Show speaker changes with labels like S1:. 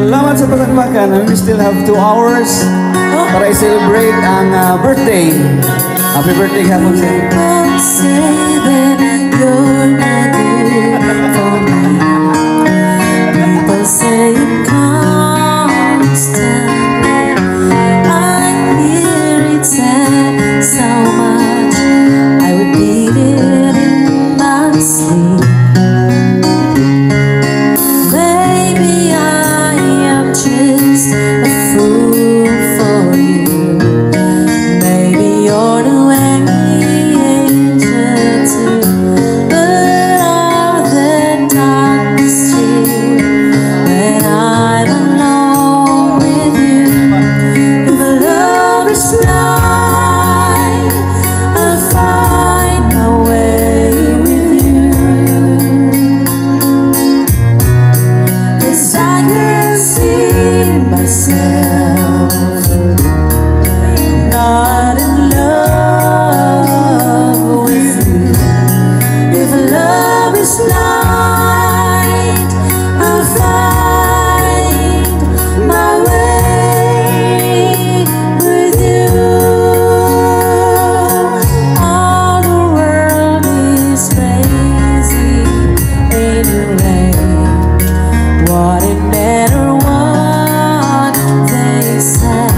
S1: Salamat sa pagkakbakan. We still have two hours para i-celebrate ang uh, birthday. Happy birthday, Kapon
S2: Say. 사